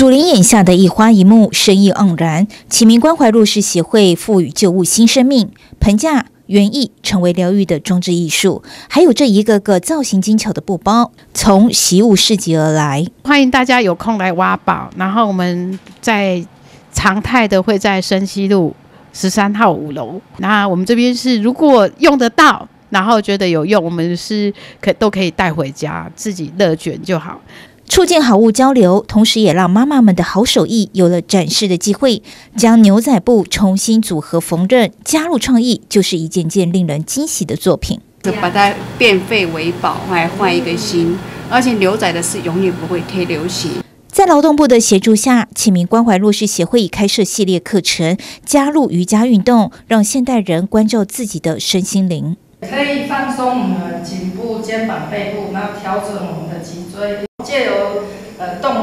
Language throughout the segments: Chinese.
祖林眼下的一花一木，生意盎然。启明关怀弱势协会赋予旧物新生命，盆架、园艺成为疗愈的装置艺术。还有这一个个造型精巧的布包，从习物市集而来。欢迎大家有空来挖宝。然后我们在常态的会在深西路十三号五楼。那我们这边是如果用得到，然后觉得有用，我们是可都可以带回家自己乐卷就好。促进好物交流，同时也让妈妈们的好手艺有了展示的机会。将牛仔布重新组合缝纫，加入创意，就是一件件令人惊喜的作品。就把它变废为宝，还换一个新。而且牛仔的是永远不会退流行。在劳动部的协助下，启明关怀弱势协会已开设系列课程，加入瑜伽运动，让现代人关照自己的身心灵。可以放松我们的颈部、肩膀、背部，然后调整我们的脊椎。借由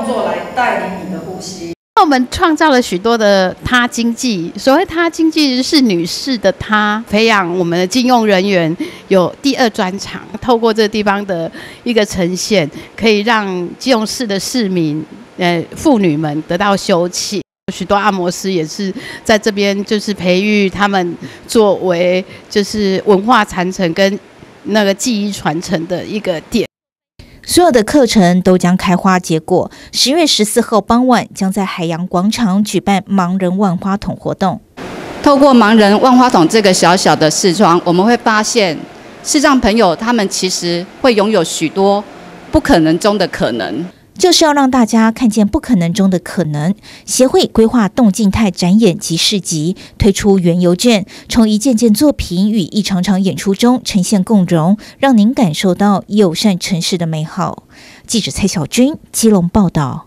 作来带领你的呼吸。那我们创造了许多的他经济，所谓他经济是女士的她，培养我们的金用人员有第二专长，透过这个地方的一个呈现，可以让金用市的市民呃妇女们得到休憩。许多按摩师也是在这边，就是培育他们作为就是文化传承跟那个记忆传承的一个点。所有的课程都将开花结果。十月十四号傍晚，将在海洋广场举办盲人万花筒活动。透过盲人万花筒这个小小的视窗，我们会发现视障朋友他们其实会拥有许多不可能中的可能。就是要让大家看见不可能中的可能。协会规划动静态展演及市集，推出原邮券，从一件件作品与一场场演出中呈现共融，让您感受到友善城市的美好。记者蔡小军基隆报道。